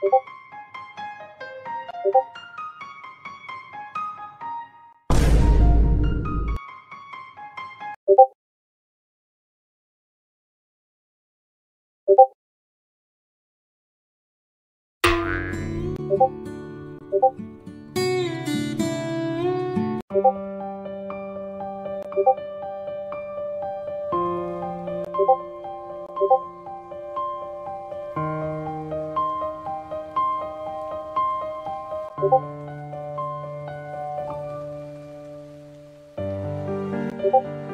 고고 Thank you.